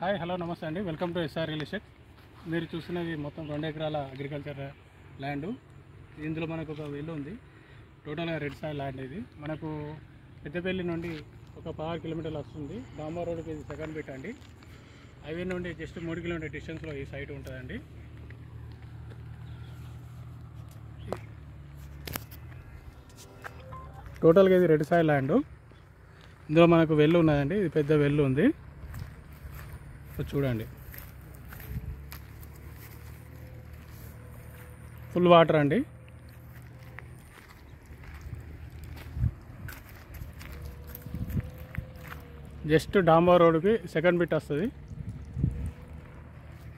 Hi hello నమస్తే అండి. Welcome to SR real estate. మీరు చూస్తున్నది మొత్తం రెండు ఎకరాల అగ్రికల్చర్ ల్యాండ్. ఇందులో మనకు ఒక వెల్లు ఉంది. టోటల్గా రెడ్ సాయిల్ ల్యాండ్ ఇది. మనకు పెద్దపల్లి నుండి ఒక పదహారు కిలోమీటర్లు వస్తుంది డాంబా రోడ్కి ఇది సెకండ్ బిట్ అండి. హైవే నుండి జస్ట్ మూడు కిలోమీటర్ డిస్టెన్స్లో ఈ సైట్ ఉంటుందండి. టోటల్గా ఇది రెడ్ సాయిల్ ల్యాండ్. ఇందులో మనకు వెల్లు ఉన్నదండి. ఇది పెద్ద వెల్లు ఉంది. సో చూడండి. ఫుల్ వాటర్ అండి. జస్ట్ డాంబా రోడ్కి సెకండ్ బిట్ వస్తుంది.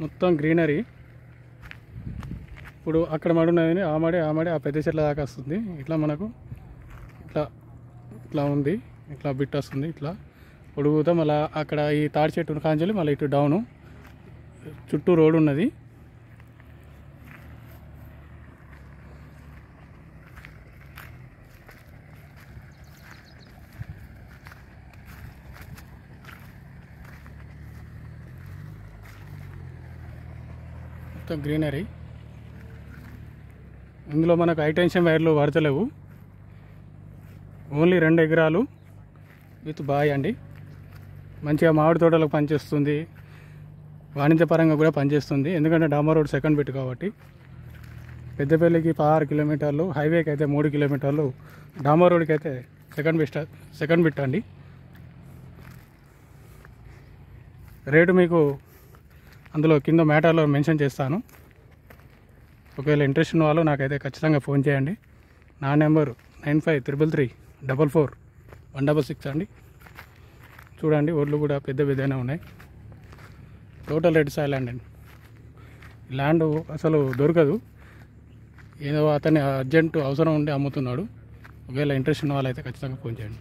మొత్తం గ్రీనరీ ఇప్పుడు అక్కడ మడి ఉన్నది ఆ మడి ఆ మడి ఆ పెద్ద చెట్ల దాకా వస్తుంది. ఇట్లా మనకు ఇట్లా ఇట్లా ఉంది. ఇట్లా బిట్ వస్తుంది ఇట్లా. పొడుగుతా మళ్ళీ అక్కడ ఈ తాడి చెట్టు కాంచెలు మళ్ళీ ఇటు డౌను చుట్టూ రోడ్ ఉన్నది. మొత్తం గ్రీనరీ. ఇందులో మనకు హైటెన్షన్ వైర్లు వాడతలేవు. ఓన్లీ రెండు ఎకరాలు విత్ బాయ్ అండి. మంచిగా మామిడి తోటలకు పనిచేస్తుంది. వాణిజ్యపరంగా కూడా పనిచేస్తుంది. ఎందుకంటే డామర్ రోడ్ సెకండ్ బిట్ కాబట్టి. పెద్దపల్లికి పదహారు కిలోమీటర్లు హైవేకి అయితే మూడు కిలోమీటర్లు డామర్ రోడ్కి అయితే సెకండ్ బిట్ సెకండ్ బిట్ అండి. రేటు మీకు అందులో కింద మ్యాటర్లో మెన్షన్ చేస్తాను. ఒకవేళ ఇంట్రెస్ట్ ఉన్న వాళ్ళు నాకైతే ఖచ్చితంగా ఫోన్ చేయండి. నా number nine five triple three double four one double six అండి. చూడండి ఒడ్లు కూడా పెద్ద పెద్దనే ఉన్నాయి. టోటల్ రెడ్ సాయి ల్యాండ్ అండి. ల్యాండ్ అసలు దొరకదు. ఏదో అతని అర్జెంటు అవసరం ఉండి అమ్ముతున్నాడు. ఒకవేళ ఇంట్రెస్ట్ ఉన్న వాళ్ళైతే ఖచ్చితంగా ఫోన్ చేయండి.